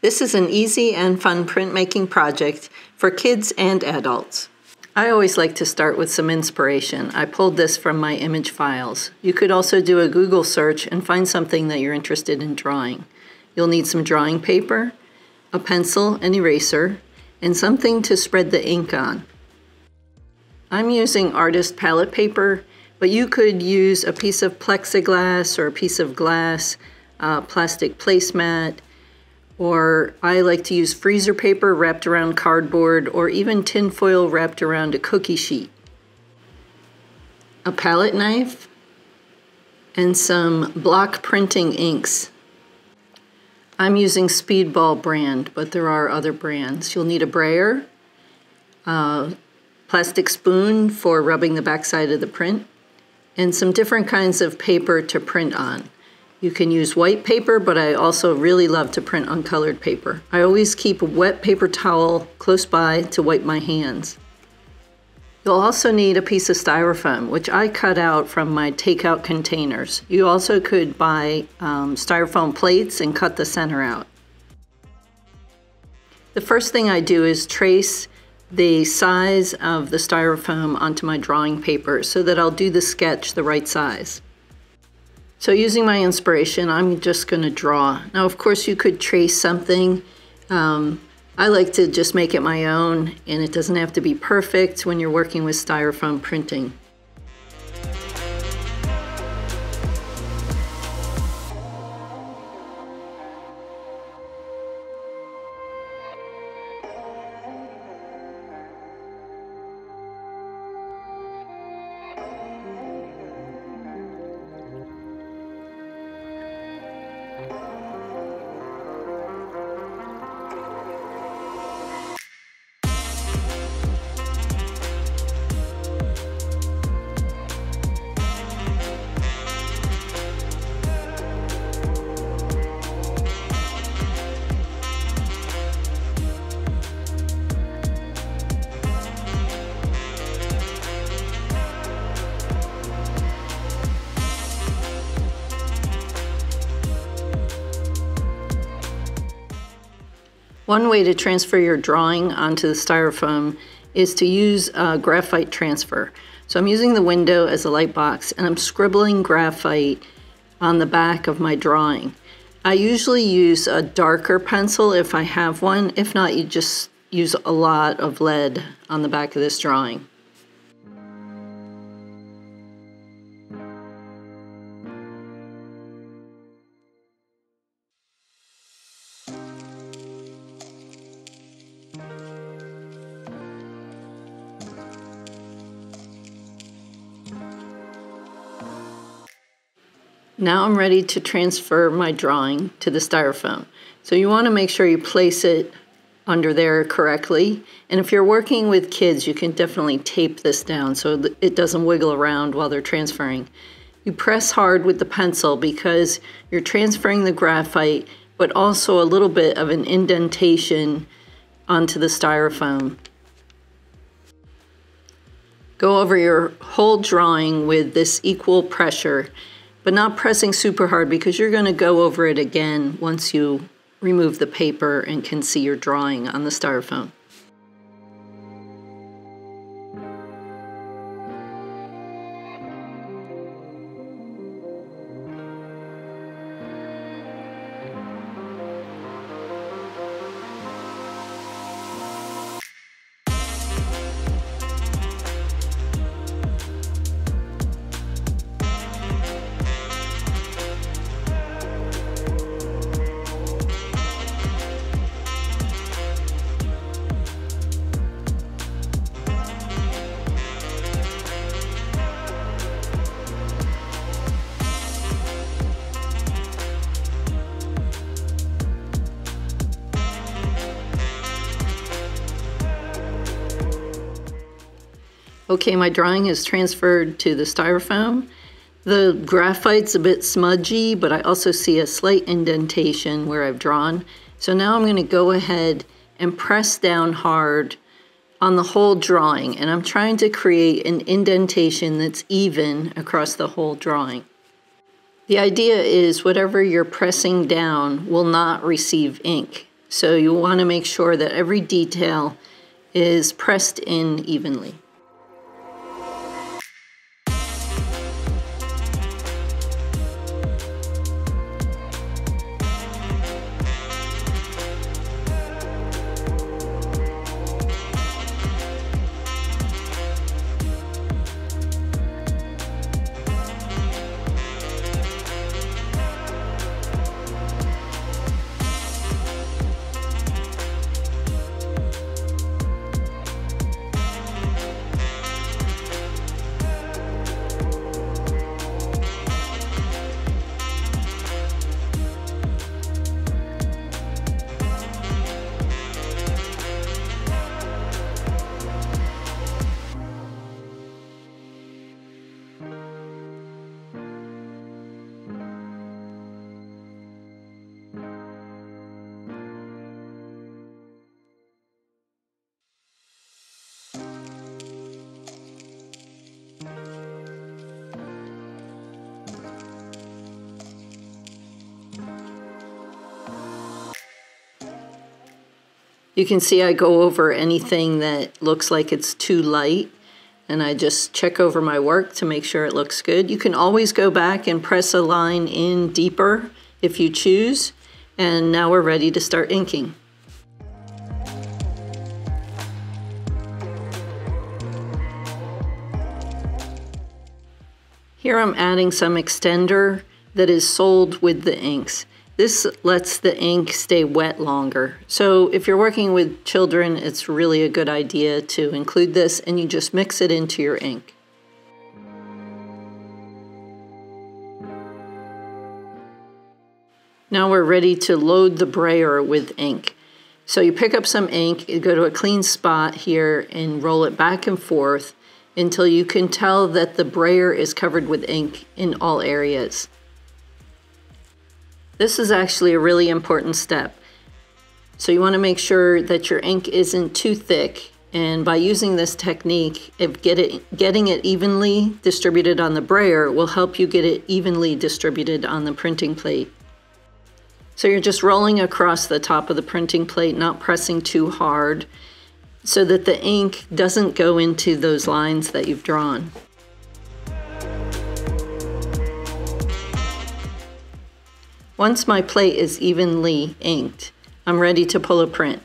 This is an easy and fun printmaking project for kids and adults. I always like to start with some inspiration. I pulled this from my image files. You could also do a Google search and find something that you're interested in drawing. You'll need some drawing paper, a pencil, an eraser, and something to spread the ink on. I'm using artist palette paper, but you could use a piece of plexiglass or a piece of glass, uh, plastic placemat, or I like to use freezer paper wrapped around cardboard or even tinfoil wrapped around a cookie sheet. A palette knife and some block printing inks. I'm using Speedball brand, but there are other brands. You'll need a brayer, a plastic spoon for rubbing the backside of the print, and some different kinds of paper to print on. You can use white paper, but I also really love to print on colored paper. I always keep a wet paper towel close by to wipe my hands. You'll also need a piece of styrofoam, which I cut out from my takeout containers. You also could buy um, styrofoam plates and cut the center out. The first thing I do is trace the size of the styrofoam onto my drawing paper so that I'll do the sketch the right size. So using my inspiration, I'm just going to draw. Now, of course, you could trace something. Um, I like to just make it my own, and it doesn't have to be perfect when you're working with styrofoam printing. One way to transfer your drawing onto the styrofoam is to use a graphite transfer. So I'm using the window as a light box and I'm scribbling graphite on the back of my drawing. I usually use a darker pencil if I have one. If not, you just use a lot of lead on the back of this drawing. Now I'm ready to transfer my drawing to the styrofoam. So you want to make sure you place it under there correctly. And if you're working with kids, you can definitely tape this down so it doesn't wiggle around while they're transferring. You press hard with the pencil because you're transferring the graphite, but also a little bit of an indentation onto the styrofoam. Go over your whole drawing with this equal pressure but not pressing super hard because you're going to go over it again once you remove the paper and can see your drawing on the styrofoam. Okay, my drawing is transferred to the styrofoam. The graphite's a bit smudgy, but I also see a slight indentation where I've drawn. So now I'm gonna go ahead and press down hard on the whole drawing, and I'm trying to create an indentation that's even across the whole drawing. The idea is whatever you're pressing down will not receive ink. So you want to make sure that every detail is pressed in evenly. You can see I go over anything that looks like it's too light and I just check over my work to make sure it looks good. You can always go back and press a line in deeper if you choose. And now we're ready to start inking. Here I'm adding some extender that is sold with the inks. This lets the ink stay wet longer. So if you're working with children, it's really a good idea to include this and you just mix it into your ink. Now we're ready to load the brayer with ink. So you pick up some ink, you go to a clean spot here and roll it back and forth until you can tell that the brayer is covered with ink in all areas. This is actually a really important step. So you want to make sure that your ink isn't too thick and by using this technique of get it, getting it evenly distributed on the brayer will help you get it evenly distributed on the printing plate. So you're just rolling across the top of the printing plate, not pressing too hard so that the ink doesn't go into those lines that you've drawn. Once my plate is evenly inked, I'm ready to pull a print.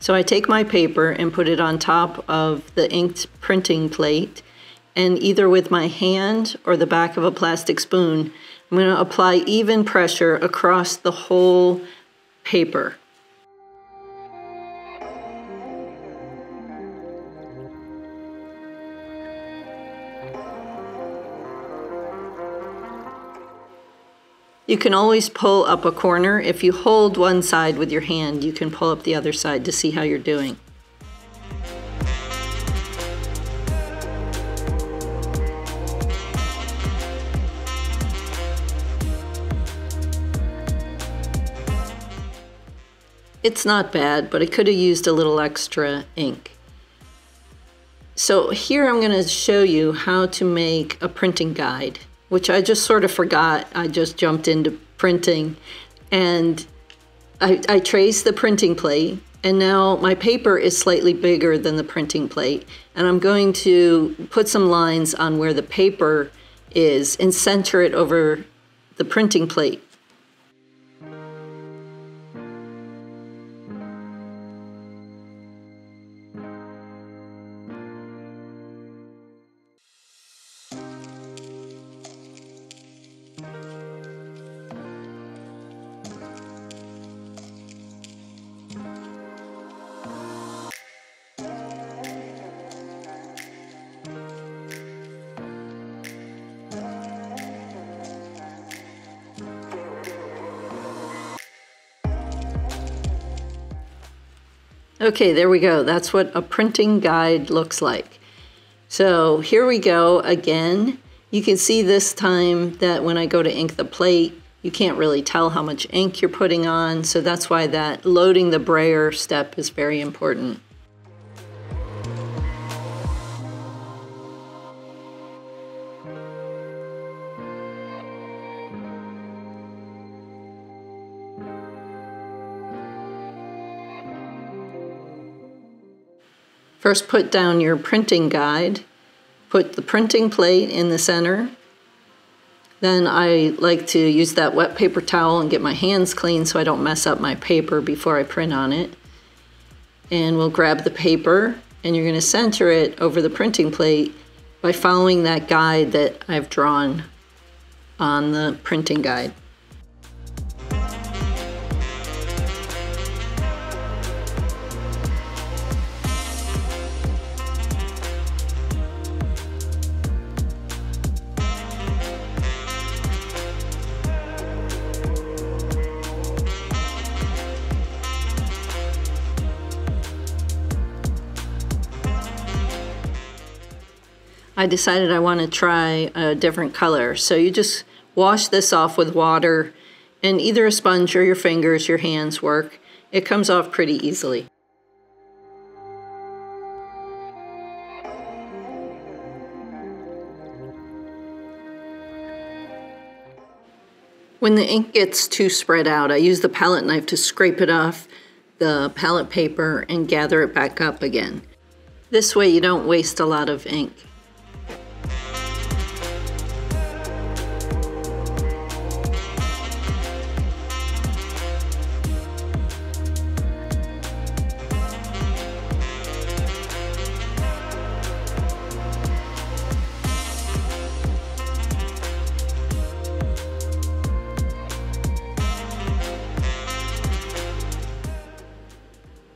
So I take my paper and put it on top of the inked printing plate, and either with my hand or the back of a plastic spoon, I'm going to apply even pressure across the whole paper. You can always pull up a corner. If you hold one side with your hand, you can pull up the other side to see how you're doing. It's not bad, but I could have used a little extra ink. So here I'm going to show you how to make a printing guide which I just sort of forgot. I just jumped into printing and I, I traced the printing plate and now my paper is slightly bigger than the printing plate and I'm going to put some lines on where the paper is and center it over the printing plate. Okay, there we go. That's what a printing guide looks like. So here we go again. You can see this time that when I go to ink the plate, you can't really tell how much ink you're putting on. So that's why that loading the brayer step is very important. First put down your printing guide, put the printing plate in the center. Then I like to use that wet paper towel and get my hands clean so I don't mess up my paper before I print on it. And we'll grab the paper and you're going to center it over the printing plate by following that guide that I've drawn on the printing guide. I decided I want to try a different color. So you just wash this off with water and either a sponge or your fingers, your hands work. It comes off pretty easily. When the ink gets too spread out, I use the palette knife to scrape it off the palette paper and gather it back up again. This way you don't waste a lot of ink.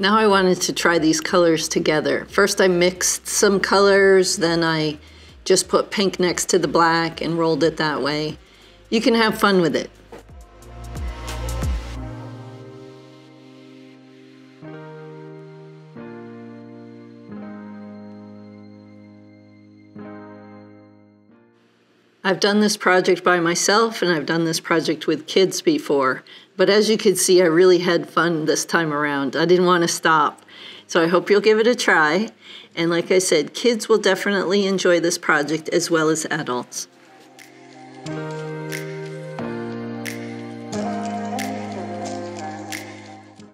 Now I wanted to try these colors together. First I mixed some colors, then I just put pink next to the black and rolled it that way. You can have fun with it. I've done this project by myself and I've done this project with kids before, but as you can see, I really had fun this time around. I didn't want to stop. So I hope you'll give it a try. And like I said, kids will definitely enjoy this project as well as adults.